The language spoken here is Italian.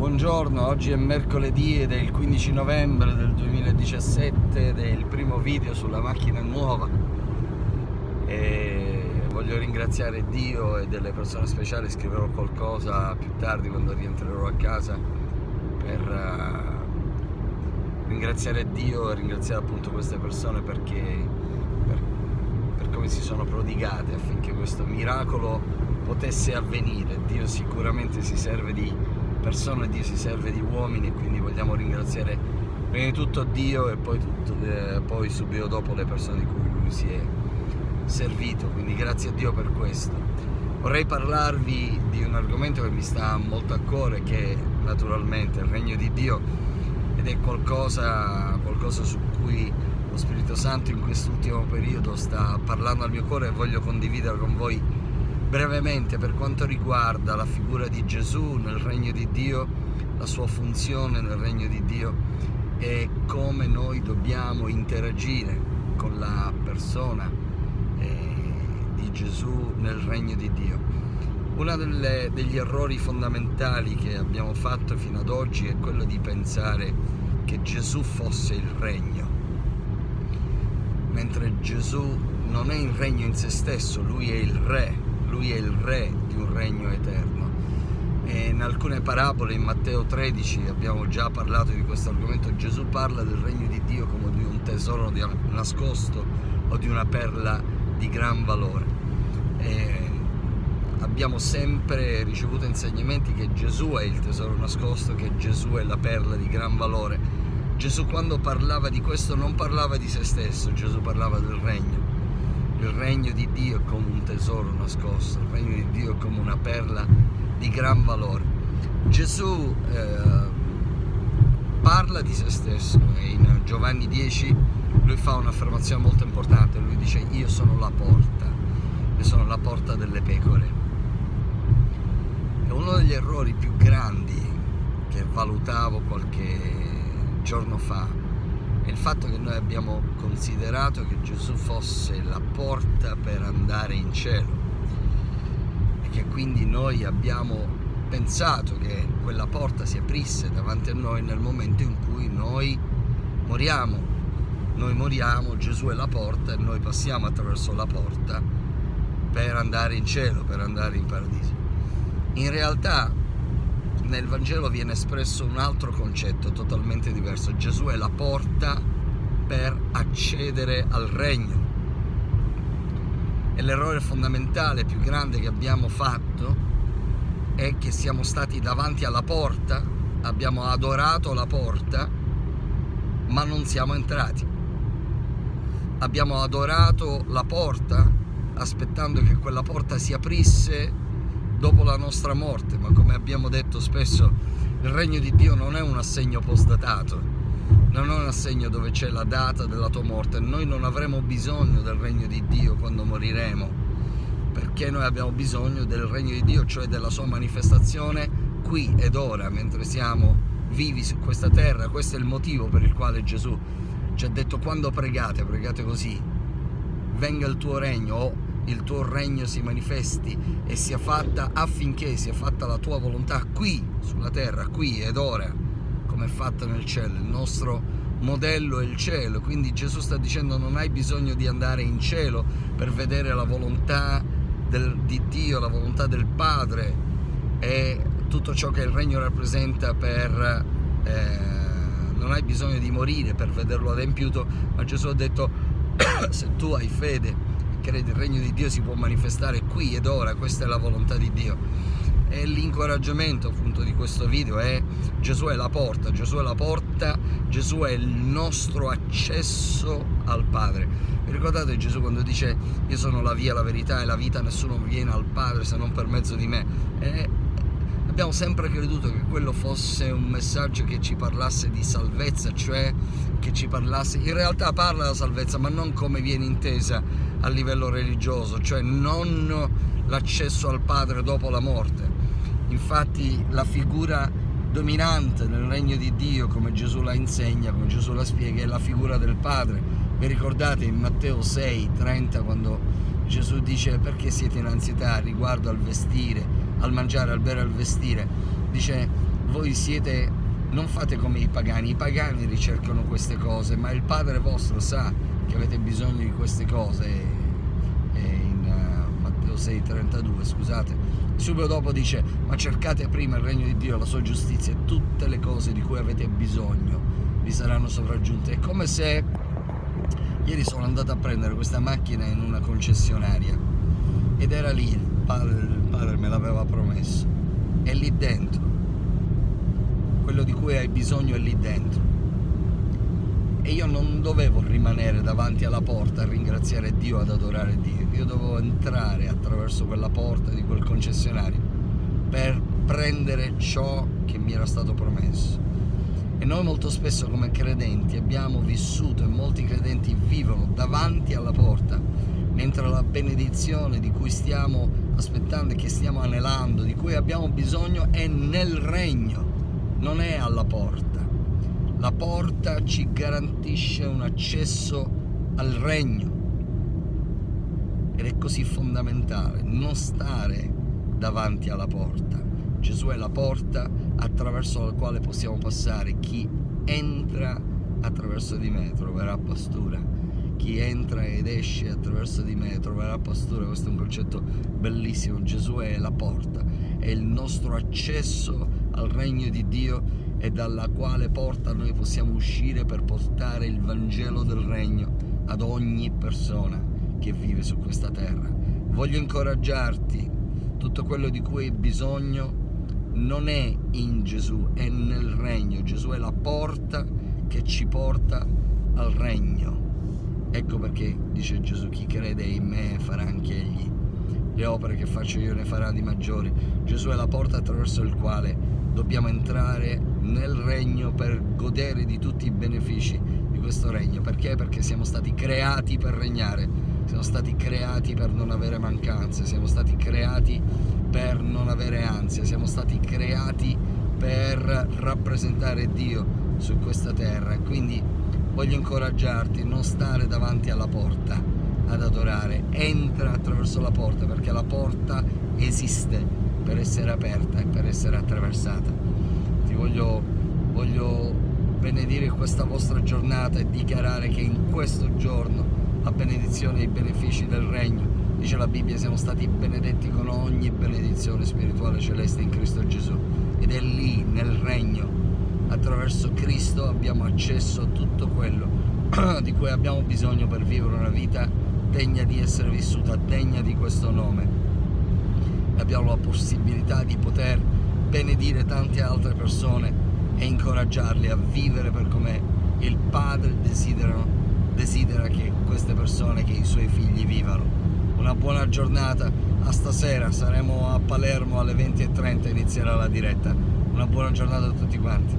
Buongiorno, oggi è mercoledì ed è il 15 novembre del 2017 ed è il primo video sulla macchina nuova e voglio ringraziare Dio e delle persone speciali, scriverò qualcosa più tardi quando rientrerò a casa per uh, ringraziare Dio e ringraziare appunto queste persone perché per, per come si sono prodigate affinché questo miracolo potesse avvenire. Dio sicuramente si serve di persone, Dio si serve di uomini e quindi vogliamo ringraziare prima di tutto Dio e poi, tutto, eh, poi subito dopo le persone di cui lui si è servito, quindi grazie a Dio per questo. Vorrei parlarvi di un argomento che mi sta molto a cuore che è naturalmente il regno di Dio ed è qualcosa, qualcosa su cui lo Spirito Santo in quest'ultimo periodo sta parlando al mio cuore e voglio condividere con voi brevemente per quanto riguarda la figura di Gesù nel regno di Dio, la sua funzione nel regno di Dio e come noi dobbiamo interagire con la persona eh, di Gesù nel regno di Dio. Uno degli errori fondamentali che abbiamo fatto fino ad oggi è quello di pensare che Gesù fosse il regno, mentre Gesù non è il regno in se stesso, lui è il re lui è il re di un regno eterno. E in alcune parabole, in Matteo 13, abbiamo già parlato di questo argomento, Gesù parla del regno di Dio come di un tesoro nascosto o di una perla di gran valore. E abbiamo sempre ricevuto insegnamenti che Gesù è il tesoro nascosto, che Gesù è la perla di gran valore. Gesù quando parlava di questo non parlava di se stesso, Gesù parlava del regno il regno di Dio è come un tesoro nascosto, il regno di Dio è come una perla di gran valore. Gesù eh, parla di se stesso e in Giovanni 10 lui fa un'affermazione molto importante, lui dice io sono la porta, io sono la porta delle pecore. E uno degli errori più grandi che valutavo qualche giorno fa il fatto che noi abbiamo considerato che Gesù fosse la porta per andare in cielo e che quindi noi abbiamo pensato che quella porta si aprisse davanti a noi nel momento in cui noi moriamo. Noi moriamo, Gesù è la porta e noi passiamo attraverso la porta per andare in cielo, per andare in paradiso. In realtà nel Vangelo viene espresso un altro concetto totalmente diverso. Gesù è la porta per accedere al regno. E l'errore fondamentale più grande che abbiamo fatto è che siamo stati davanti alla porta, abbiamo adorato la porta, ma non siamo entrati. Abbiamo adorato la porta aspettando che quella porta si aprisse dopo la nostra morte, ma come abbiamo detto spesso, il regno di Dio non è un assegno postdatato, non è un assegno dove c'è la data della tua morte, noi non avremo bisogno del regno di Dio quando moriremo, perché noi abbiamo bisogno del regno di Dio, cioè della sua manifestazione qui ed ora, mentre siamo vivi su questa terra, questo è il motivo per il quale Gesù ci ha detto quando pregate, pregate così, venga il tuo regno o il tuo regno si manifesti e sia fatta affinché sia fatta la tua volontà qui sulla terra, qui ed ora, come è fatta nel cielo. Il nostro modello è il cielo, quindi Gesù sta dicendo non hai bisogno di andare in cielo per vedere la volontà del, di Dio, la volontà del Padre. E tutto ciò che il regno rappresenta per... Eh, non hai bisogno di morire per vederlo adempiuto, ma Gesù ha detto se tu hai fede crede il regno di Dio si può manifestare qui ed ora, questa è la volontà di Dio. E l'incoraggiamento appunto di questo video è Gesù è la porta, Gesù è la porta, Gesù è il nostro accesso al Padre. Vi ricordate Gesù quando dice io sono la via, la verità e la vita, nessuno viene al Padre se non per mezzo di me? E abbiamo sempre creduto che quello fosse un messaggio che ci parlasse di salvezza, cioè che ci parlasse, in realtà parla della salvezza, ma non come viene intesa a livello religioso, cioè non l'accesso al Padre dopo la morte. Infatti la figura dominante nel regno di Dio, come Gesù la insegna, come Gesù la spiega, è la figura del Padre. Vi ricordate in Matteo 6, 30, quando Gesù dice perché siete in ansietà riguardo al vestire, al mangiare, al bere, al vestire? Dice voi siete, non fate come i pagani, i pagani ricercano queste cose, ma il Padre vostro sa che avete bisogno di queste cose. E in uh, Matteo 6,32, scusate, subito dopo dice, ma cercate prima il regno di Dio, la sua giustizia e tutte le cose di cui avete bisogno vi saranno sopraggiunte. È come se ieri sono andato a prendere questa macchina in una concessionaria ed era lì, il padre, il padre me l'aveva promesso, è lì dentro, quello di cui hai bisogno è lì dentro. E io non dovevo rimanere davanti alla porta a ringraziare Dio, ad adorare Dio, io dovevo entrare attraverso quella porta di quel concessionario per prendere ciò che mi era stato promesso. E noi molto spesso come credenti abbiamo vissuto e molti credenti vivono davanti alla porta, mentre la benedizione di cui stiamo aspettando e che stiamo anelando, di cui abbiamo bisogno, è nel regno, non è alla porta. La porta ci garantisce un accesso al regno ed è così fondamentale non stare davanti alla porta Gesù è la porta attraverso la quale possiamo passare. Chi entra attraverso di me troverà pastura. Chi entra ed esce attraverso di me troverà pastura. Questo è un concetto bellissimo. Gesù è la porta, è il nostro accesso al regno di Dio e dalla quale porta noi possiamo uscire per portare il Vangelo del regno ad ogni persona che vive su questa terra. Voglio incoraggiarti, tutto quello di cui hai bisogno non è in Gesù, è nel regno. Gesù è la porta che ci porta al regno. Ecco perché dice Gesù, chi crede in me farà anche egli. Le opere che faccio io ne farà di maggiori. Gesù è la porta attraverso il quale dobbiamo entrare nel regno per godere di tutti i benefici di questo regno. Perché? Perché siamo stati creati per regnare, siamo stati creati per non avere mancanze, siamo stati creati per non avere ansia, siamo stati creati per rappresentare Dio su questa terra. Quindi voglio incoraggiarti a non stare davanti alla porta ad adorare, entra attraverso la porta perché la porta esiste per essere aperta e per essere attraversata. Ti voglio, voglio benedire questa vostra giornata e dichiarare che in questo giorno la benedizione e i benefici del regno Dice la Bibbia, siamo stati benedetti con ogni benedizione spirituale celeste in Cristo Gesù. Ed è lì, nel regno, attraverso Cristo abbiamo accesso a tutto quello di cui abbiamo bisogno per vivere una vita degna di essere vissuta, degna di questo nome. E abbiamo la possibilità di poter benedire tante altre persone e incoraggiarli a vivere per come il Padre desidera, che queste persone, che i suoi figli vivano una buona giornata, a stasera saremo a Palermo alle 20.30 inizierà la diretta, una buona giornata a tutti quanti.